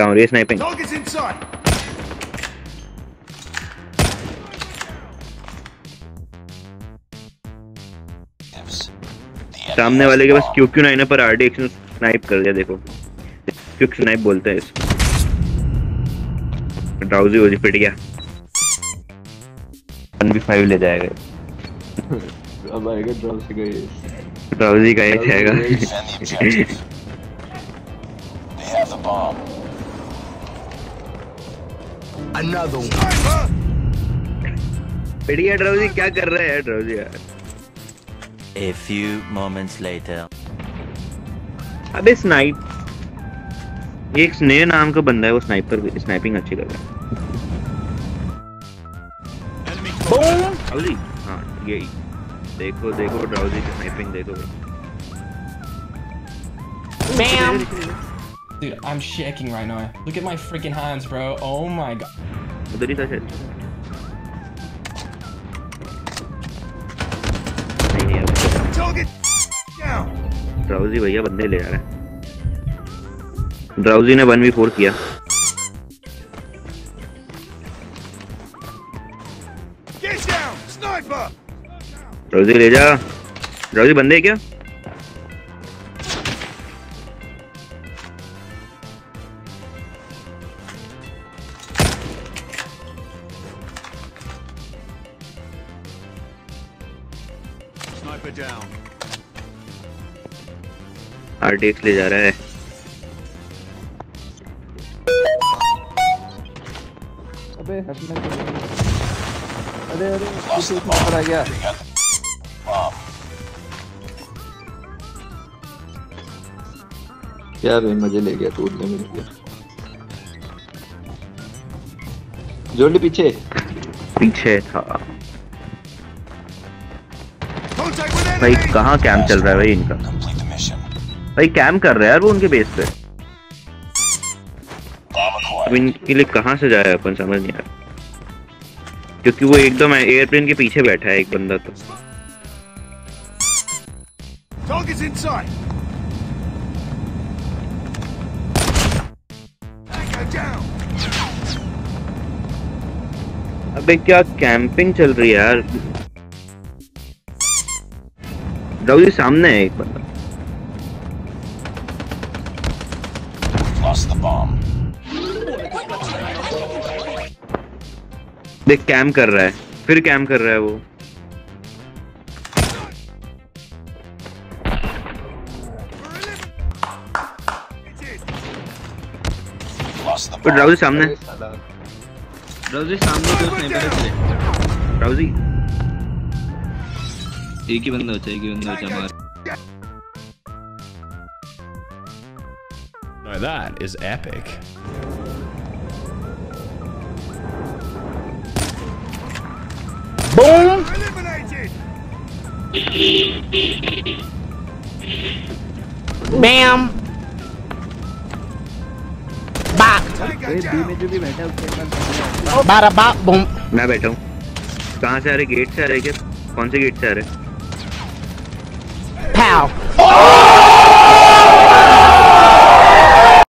कहाँ हो रही स्नाइपिंग. सामने वाले के पास क्यू क्यू नाइन पर आर डी एक्शन स्नाइप कर दिया देखो। क्विक स्नाइप बोलते हैं इसको ड्राउजी हो जी पिट गया। 1v5 ले जाएगा। अब आएगा ड्राउजी का ये। जाएगा। Defend the objective. They have the bomb. Another one. पिट गया क्या कर रहा है यार ड्राउजी यार A few moments later. अबे स्नाइप ये एक स्नेह नाम का बंदा है वो स्नाइपर स्नाइपिंग अच्छी कर रहा है ड्राउजी हाँ यही देखो देखो ड्राउजी की स्नाइपिंग देखो Bam! Dude, I'm shaking right now. Look at my freaking hands, bro. Oh my god. उधर ही था शायद नहीं नहीं अब Target down. ड्राउजी भैया बंदे ले जा रहे हैं ड्राउजी ने वन वी फोर किया Get down. Sniper. ड्राउजी ले जा ड्राउजी बंदे है क्या Sniper down. आरटीएक्स ले जा रहा है। अबे हटना अरे अरे the ऊपर आ गया. क्या बे मज़े ले गया टूटने मिल गया जोड़ी पीछे। पीछे था। भाई. कहाँ कैंप चल रहा है भाई इनका. भाई कैंप कर रहा है यार वो उनके बेस पे अब इनके लिए कहाँ से जाए अपन समझ नहीं आ रहा क्योंकि वो एकदम एयरप्लेन के पीछे बैठा है एक बंदा तो. अबे क्या कैंपिंग चल रही है यार ड्राउजी सामने है एक बंदा. देख कैम कर रहा है फिर कैम कर रहा है वो तो. ड्राउजी सामने साला, सामने दो स्नाइपर ड्राउजी एक ही बंदा बचा एक ही बंदा बचा मार Now that is epic. Eliminated. Bam! Bop! Tango down. Bada bop boom. मैं बैठा हूँ कहाँ से आ रहे गेट से आ रहे क्या कौन से गेट से आ रहे Pow. Oh!